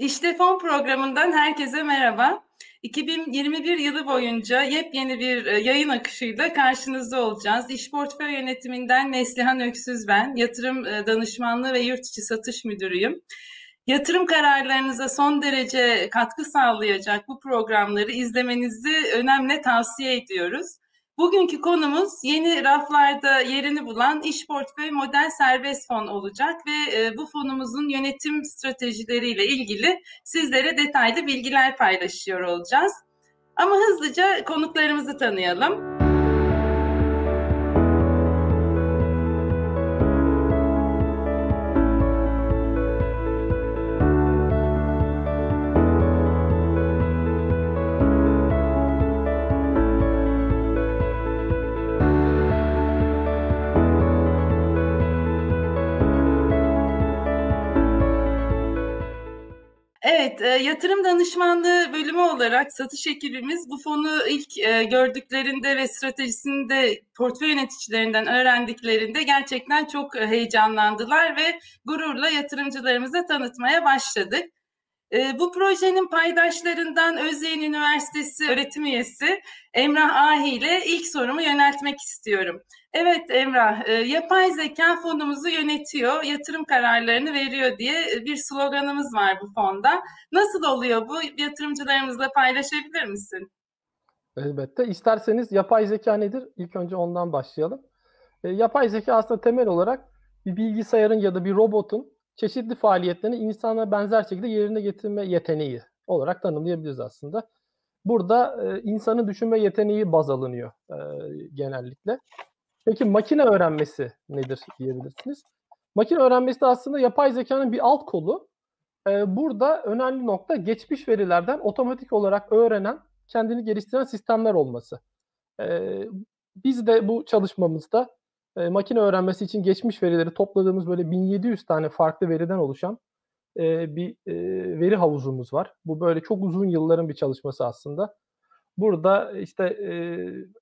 İşte Fon programından herkese merhaba. 2021 yılı boyunca yepyeni bir e, yayın akışıyla karşınızda olacağız. İş Portföy Yönetiminden Neslihan Öksüz ben, yatırım e, danışmanlığı ve yurt içi satış müdürüyüm. Yatırım kararlarınıza son derece katkı sağlayacak bu programları izlemenizi önemli tavsiye ediyoruz. Bugünkü konumuz yeni raflarda yerini bulan iş portföy model serbest fon olacak ve e, bu fonumuzun yönetim stratejileriyle ilgili sizlere detaylı bilgiler paylaşıyor olacağız. Ama hızlıca konuklarımızı tanıyalım. Yatırım danışmanlığı bölümü olarak satış ekibimiz bu fonu ilk e, gördüklerinde ve stratejisini de portföy yöneticilerinden öğrendiklerinde gerçekten çok heyecanlandılar ve gururla yatırımcılarımıza tanıtmaya başladık. E, bu projenin paydaşlarından Özyeğin Üniversitesi öğretim üyesi Emrah Ahi ile ilk sorumu yöneltmek istiyorum. Evet Emrah, e, yapay zeka fonumuzu yönetiyor, yatırım kararlarını veriyor diye bir sloganımız var bu fonda. Nasıl oluyor bu? Yatırımcılarımızla paylaşabilir misin? Elbette. İsterseniz yapay zeka nedir? İlk önce ondan başlayalım. E, yapay zeka aslında temel olarak bir bilgisayarın ya da bir robotun çeşitli faaliyetlerini insana benzer şekilde yerine getirme yeteneği olarak tanımlayabiliriz aslında. Burada e, insanın düşünme yeteneği baz alınıyor e, genellikle. Peki makine öğrenmesi nedir diyebilirsiniz. Makine öğrenmesi de aslında yapay zekanın bir alt kolu. E, burada önemli nokta geçmiş verilerden otomatik olarak öğrenen, kendini geliştiren sistemler olması. E, biz de bu çalışmamızda e, makine öğrenmesi için geçmiş verileri topladığımız böyle 1700 tane farklı veriden oluşan e, bir e, veri havuzumuz var. Bu böyle çok uzun yılların bir çalışması aslında. Burada işte e,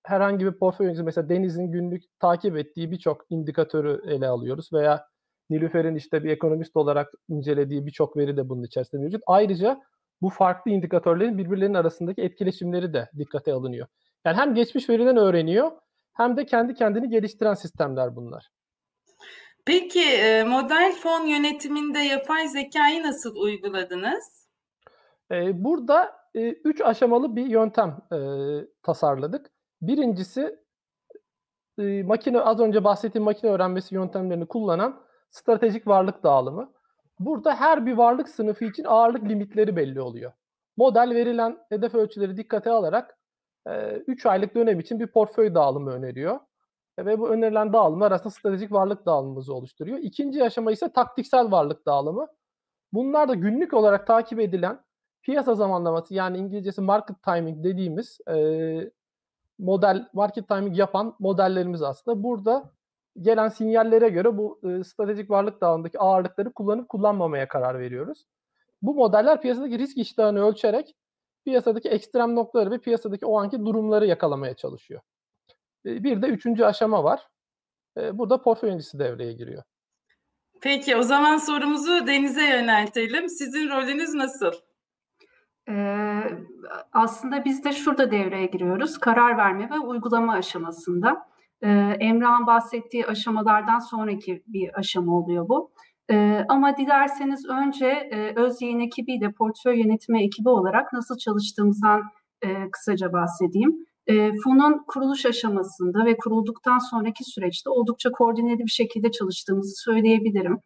herhangi bir portföy yöneticisi mesela Deniz'in günlük takip ettiği birçok indikatörü ele alıyoruz veya Nilüfer'in işte bir ekonomist olarak incelediği birçok veri de bunun içerisinde mevcut. Ayrıca bu farklı indikatörlerin birbirlerinin arasındaki etkileşimleri de dikkate alınıyor. Yani hem geçmiş veriden öğreniyor hem de kendi kendini geliştiren sistemler bunlar. Peki model fon yönetiminde yapay zekayı nasıl uyguladınız? Burada e, üç aşamalı bir yöntem tasarladık. Birincisi makine az önce bahsettiğim makine öğrenmesi yöntemlerini kullanan stratejik varlık dağılımı. Burada her bir varlık sınıfı için ağırlık limitleri belli oluyor. Model verilen hedef ölçüleri dikkate alarak 3 aylık dönem için bir portföy dağılımı öneriyor. Ve bu önerilen dağılım arasında stratejik varlık dağılımımızı oluşturuyor. İkinci aşama ise taktiksel varlık dağılımı. Bunlar da günlük olarak takip edilen piyasa zamanlaması yani İngilizcesi market timing dediğimiz e, model, market timing yapan modellerimiz aslında. Burada gelen sinyallere göre bu e, stratejik varlık dağılımındaki ağırlıkları kullanıp kullanmamaya karar veriyoruz. Bu modeller piyasadaki risk iştahını ölçerek piyasadaki ekstrem noktaları ve piyasadaki o anki durumları yakalamaya çalışıyor. E, bir de üçüncü aşama var. E, burada portföy yöneticisi devreye giriyor. Peki o zaman sorumuzu Deniz'e yöneltelim. Sizin rolünüz nasıl? Ee, aslında biz de şurada devreye giriyoruz. Karar verme ve uygulama aşamasında. Ee, Emrah'ın bahsettiği aşamalardan sonraki bir aşama oluyor bu. Ee, ama dilerseniz önce e, öz yayın ekibiyle portföy yönetimi ekibi olarak nasıl çalıştığımızdan e, kısaca bahsedeyim. E, kuruluş aşamasında ve kurulduktan sonraki süreçte oldukça koordineli bir şekilde çalıştığımızı söyleyebilirim.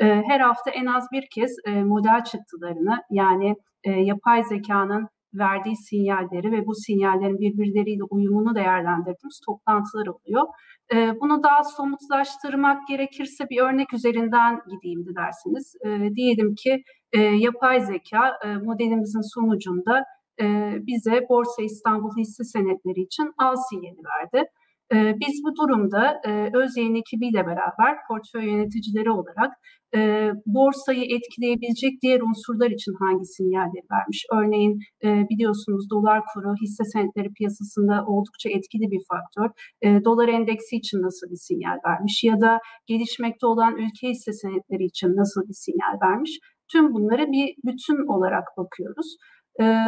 Her hafta en az bir kez e, model çıktılarını yani e, yapay zekanın verdiği sinyalleri ve bu sinyallerin birbirleriyle uyumunu değerlendirdiğimiz toplantılar oluyor. E, bunu daha somutlaştırmak gerekirse bir örnek üzerinden gideyim dilerseniz. E, diyelim ki e, yapay zeka e, modelimizin sonucunda e, bize Borsa İstanbul hisse senetleri için al sinyali verdi. E, biz bu durumda e, öz yayın ekibiyle beraber portföy yöneticileri olarak e, borsayı etkileyebilecek diğer unsurlar için hangi sinyalleri vermiş? Örneğin e, biliyorsunuz dolar kuru hisse senetleri piyasasında oldukça etkili bir faktör. Dolar endeksi için nasıl bir sinyal vermiş? Ya da gelişmekte olan ülke hisse senetleri için nasıl bir sinyal vermiş? Tüm bunları bir bütün olarak bakıyoruz.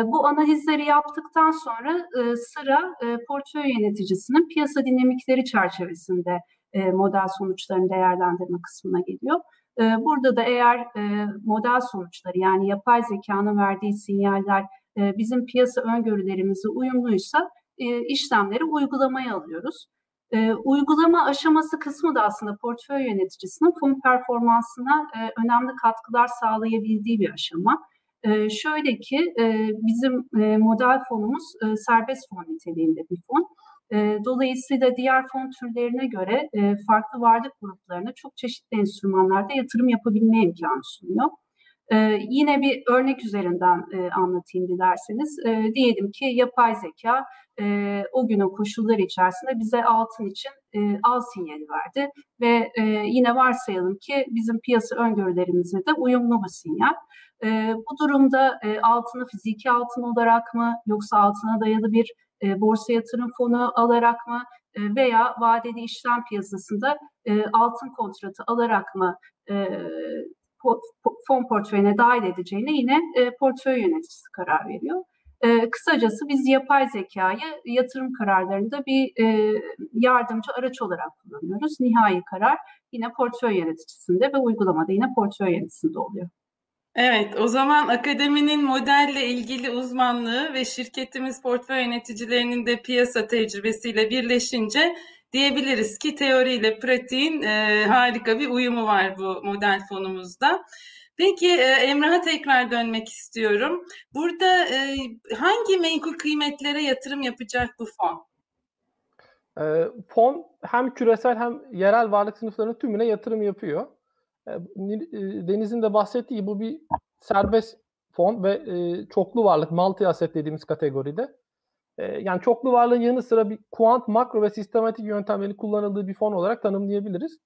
Bu analizleri yaptıktan sonra sıra portföy yöneticisinin piyasa dinamikleri çerçevesinde model sonuçlarını değerlendirme kısmına geliyor. Burada da eğer model sonuçları yani yapay zekanın verdiği sinyaller bizim piyasa öngörülerimize uyumluysa işlemleri uygulamaya alıyoruz. uygulama aşaması kısmı da aslında portföy yöneticisinin fon performansına önemli katkılar sağlayabildiği bir aşama. Şöyle ki bizim model fonumuz serbest fon niteliğinde bir fon. dolayısıyla diğer fon türlerine göre farklı varlık gruplarına çok çeşitli enstrümanlarda yatırım yapabilme imkanı sunuyor. Ee, yine bir örnek üzerinden e, anlatayım dilerseniz. E, diyelim ki yapay zeka e, o günün koşulları içerisinde bize altın için e, al sinyali verdi ve e, yine varsayalım ki bizim piyasa öngörülerimize de uyumlu bu sinyal. E, bu durumda e, altını fiziki altın olarak mı yoksa altına dayalı bir e, borsa yatırım fonu alarak mı e, veya vadeli işlem piyasasında e, altın kontratı alarak mı e, fon portföyüne dahil edeceğine yine e, portföy yöneticisi karar veriyor. E, kısacası biz yapay zekayı yatırım kararlarında bir e, yardımcı araç olarak kullanıyoruz. Nihai karar yine portföy yöneticisinde ve uygulamada yine portföy yöneticisinde oluyor. Evet, o zaman akademinin modelle ilgili uzmanlığı ve şirketimiz portföy yöneticilerinin de piyasa tecrübesiyle birleşince diyebiliriz ki teoriyle pratiğin e, harika bir uyumu var bu model fonumuzda. Peki e, Emrah'a tekrar dönmek istiyorum. Burada e, hangi menkul kıymetlere yatırım yapacak bu fon? E, fon hem küresel hem yerel varlık sınıflarının tümüne yatırım yapıyor. Deniz'in de bahsettiği bu bir serbest fon ve çoklu varlık, multi asset dediğimiz kategoride. Yani çoklu varlığın yanı sıra bir kuant, makro ve sistematik yöntemlerin kullanıldığı bir fon olarak tanımlayabiliriz.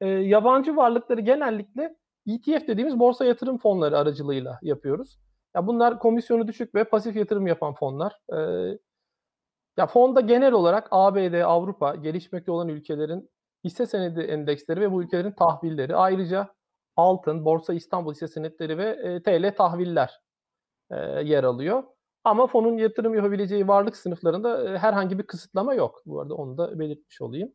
Yabancı varlıkları genellikle ETF dediğimiz borsa yatırım fonları aracılığıyla yapıyoruz. Ya bunlar komisyonu düşük ve pasif yatırım yapan fonlar. E, ya fonda genel olarak ABD, Avrupa, gelişmekte olan ülkelerin hisse senedi endeksleri ve bu ülkelerin tahvilleri. Ayrıca altın, Borsa İstanbul hisse senetleri ve e, TL tahviller e, yer alıyor. Ama fonun yatırım yapabileceği varlık sınıflarında e, herhangi bir kısıtlama yok. Bu arada onu da belirtmiş olayım.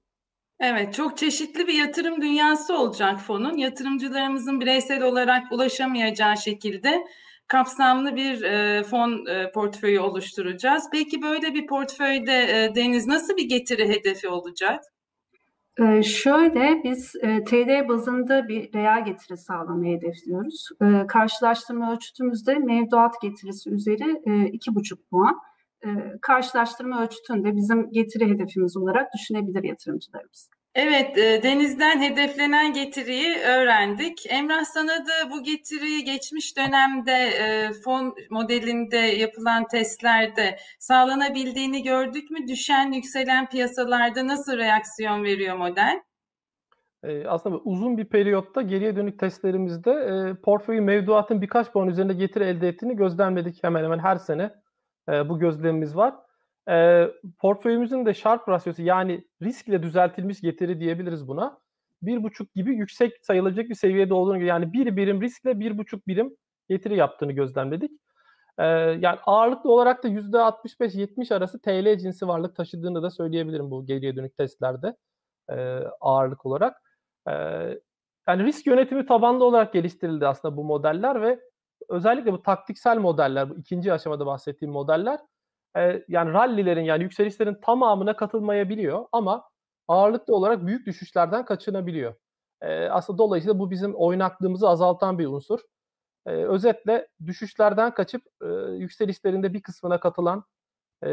Evet, çok çeşitli bir yatırım dünyası olacak fonun. Yatırımcılarımızın bireysel olarak ulaşamayacağı şekilde kapsamlı bir e, fon e, portföyü oluşturacağız. Peki böyle bir portföyde e, Deniz nasıl bir getiri hedefi olacak? Ee, şöyle biz e, TL bazında bir reel getiri sağlamayı hedefliyoruz. E, karşılaştırma ölçütümüzde mevduat getirisi üzeri e, iki buçuk puan. E, karşılaştırma ölçütünde bizim getiri hedefimiz olarak düşünebilir yatırımcılarımız. Evet, e, denizden hedeflenen getiriyi öğrendik. Emrah sana da bu getiriyi geçmiş dönemde e, fon modelinde yapılan testlerde sağlanabildiğini gördük mü? Düşen, yükselen piyasalarda nasıl reaksiyon veriyor model? E, aslında uzun bir periyotta geriye dönük testlerimizde e, portföyü mevduatın birkaç puan üzerinde getiri elde ettiğini gözlemledik hemen hemen her sene. E, bu gözlemimiz var. E, portföyümüzün de Sharpe rasyosu yani riskle düzeltilmiş getiri diyebiliriz buna. Bir buçuk gibi yüksek sayılacak bir seviyede olduğunu yani bir birim riskle bir buçuk birim getiri yaptığını gözlemledik. Ee, yani ağırlıklı olarak da yüzde 65-70 arası TL cinsi varlık taşıdığını da söyleyebilirim bu geriye dönük testlerde e, ağırlık olarak. E, yani risk yönetimi tabanlı olarak geliştirildi aslında bu modeller ve özellikle bu taktiksel modeller, bu ikinci aşamada bahsettiğim modeller e, yani rallilerin yani yükselişlerin tamamına katılmayabiliyor ama ağırlıklı olarak büyük düşüşlerden kaçınabiliyor. E, aslında dolayısıyla bu bizim oynaklığımızı azaltan bir unsur. E, özetle düşüşlerden kaçıp e, yükselişlerinde bir kısmına katılan e,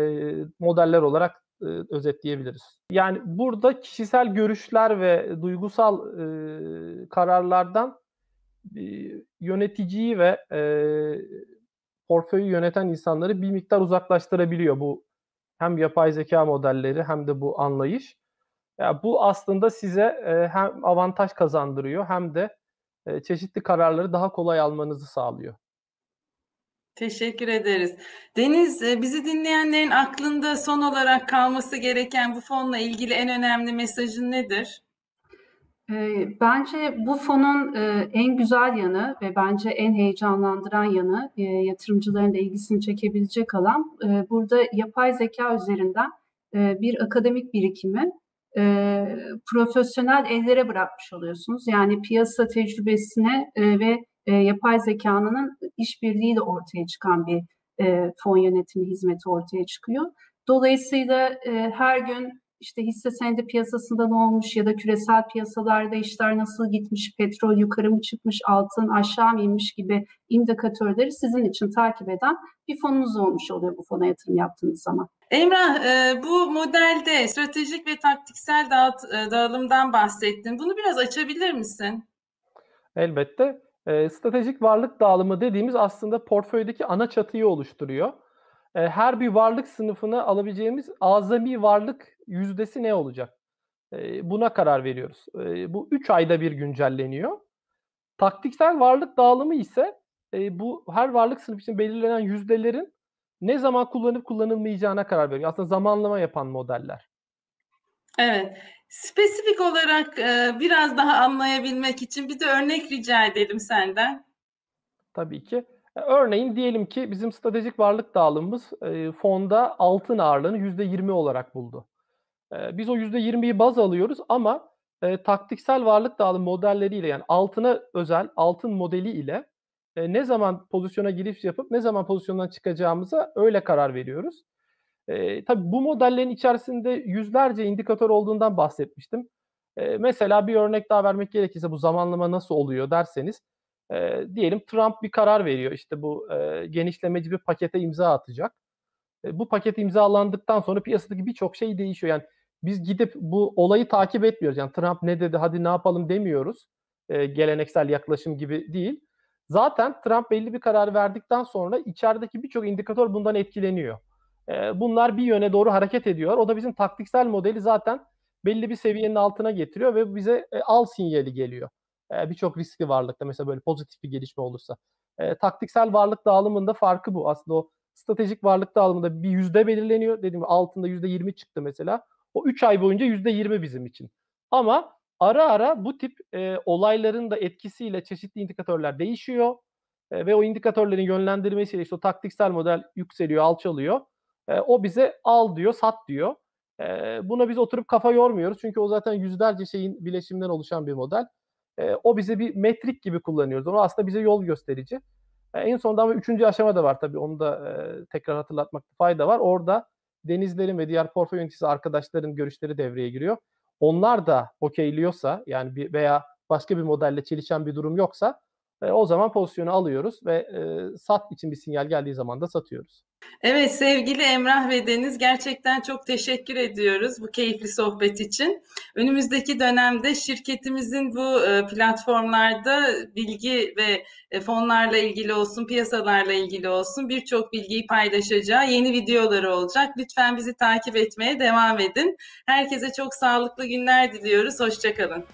modeller olarak e, özetleyebiliriz. Yani burada kişisel görüşler ve duygusal e, kararlardan yöneticiyi ve e, portföyü yöneten insanları bir miktar uzaklaştırabiliyor bu hem yapay zeka modelleri hem de bu anlayış. Yani bu aslında size e, hem avantaj kazandırıyor hem de e, çeşitli kararları daha kolay almanızı sağlıyor. Teşekkür ederiz. Deniz, bizi dinleyenlerin aklında son olarak kalması gereken bu fonla ilgili en önemli mesajın nedir? Bence bu fonun en güzel yanı ve bence en heyecanlandıran yanı yatırımcıların da ilgisini çekebilecek alan burada yapay zeka üzerinden bir akademik birikimi profesyonel ellere bırakmış oluyorsunuz. Yani piyasa tecrübesine ve yapay zekanın işbirliğiyle ortaya çıkan bir fon yönetimi hizmeti ortaya çıkıyor. Dolayısıyla her gün işte hisse senedi piyasasında ne olmuş ya da küresel piyasalarda işler nasıl gitmiş, petrol yukarı mı çıkmış, altın aşağı mı inmiş gibi indikatörleri sizin için takip eden bir fonunuz olmuş oluyor bu fona yatırım yaptığınız zaman. Emrah, e, bu modelde stratejik ve taktiksel dağıt, e, dağılımdan bahsettin. Bunu biraz açabilir misin? Elbette. E, stratejik varlık dağılımı dediğimiz aslında portföydeki ana çatıyı oluşturuyor. her bir varlık sınıfını alabileceğimiz azami varlık yüzdesi ne olacak? buna karar veriyoruz. bu 3 ayda bir güncelleniyor. Taktiksel varlık dağılımı ise bu her varlık sınıfı için belirlenen yüzdelerin ne zaman kullanıp kullanılmayacağına karar veriyor. Aslında zamanlama yapan modeller. Evet. Spesifik olarak e, biraz daha anlayabilmek için bir de örnek rica edelim senden. Tabii ki. E, örneğin diyelim ki bizim stratejik varlık dağılımımız e, fonda altın ağırlığını %20 olarak buldu. Biz o %20'yi baz alıyoruz ama e, taktiksel varlık dağılım modelleriyle yani altına özel altın modeli ile e, ne zaman pozisyona giriş yapıp ne zaman pozisyondan çıkacağımıza öyle karar veriyoruz. E, tabii bu modellerin içerisinde yüzlerce indikatör olduğundan bahsetmiştim. E, mesela bir örnek daha vermek gerekirse bu zamanlama nasıl oluyor derseniz e, diyelim Trump bir karar veriyor işte bu e, genişlemeci bir pakete imza atacak. E, bu paket imzalandıktan sonra piyasadaki birçok şey değişiyor. Yani biz gidip bu olayı takip etmiyoruz. Yani Trump ne dedi hadi ne yapalım demiyoruz. E, geleneksel yaklaşım gibi değil. Zaten Trump belli bir karar verdikten sonra içerideki birçok indikatör bundan etkileniyor. E, bunlar bir yöne doğru hareket ediyor. O da bizim taktiksel modeli zaten belli bir seviyenin altına getiriyor ve bize e, al sinyali geliyor. E, birçok riskli varlıkta mesela böyle pozitif bir gelişme olursa. E, taktiksel varlık dağılımında farkı bu. Aslında o stratejik varlık dağılımında bir yüzde belirleniyor. Dediğim gibi altında yüzde yirmi çıktı mesela. O üç ay boyunca yüzde yirmi bizim için. Ama ara ara bu tip e, olayların da etkisiyle çeşitli indikatörler değişiyor. E, ve o indikatörlerin yönlendirmesiyle işte o taktiksel model yükseliyor, alçalıyor. E, o bize al diyor, sat diyor. E, buna biz oturup kafa yormuyoruz. Çünkü o zaten yüzlerce şeyin bileşiminden oluşan bir model. E, o bize bir metrik gibi kullanıyoruz. Onu aslında bize yol gösterici. E, en sonunda ama üçüncü aşama da var tabii. Onu da e, tekrar hatırlatmakta fayda var. Orada denizlerin ve diğer portföy yöneticisi arkadaşların görüşleri devreye giriyor onlar da okeyliyorsa yani bir veya başka bir modelle çelişen bir durum yoksa e, o zaman pozisyonu alıyoruz ve e, sat için bir sinyal geldiği zaman da satıyoruz. Evet sevgili Emrah ve Deniz gerçekten çok teşekkür ediyoruz bu keyifli sohbet için. Önümüzdeki dönemde şirketimizin bu e, platformlarda bilgi ve e, fonlarla ilgili olsun, piyasalarla ilgili olsun birçok bilgiyi paylaşacağı yeni videoları olacak. Lütfen bizi takip etmeye devam edin. Herkese çok sağlıklı günler diliyoruz. Hoşçakalın.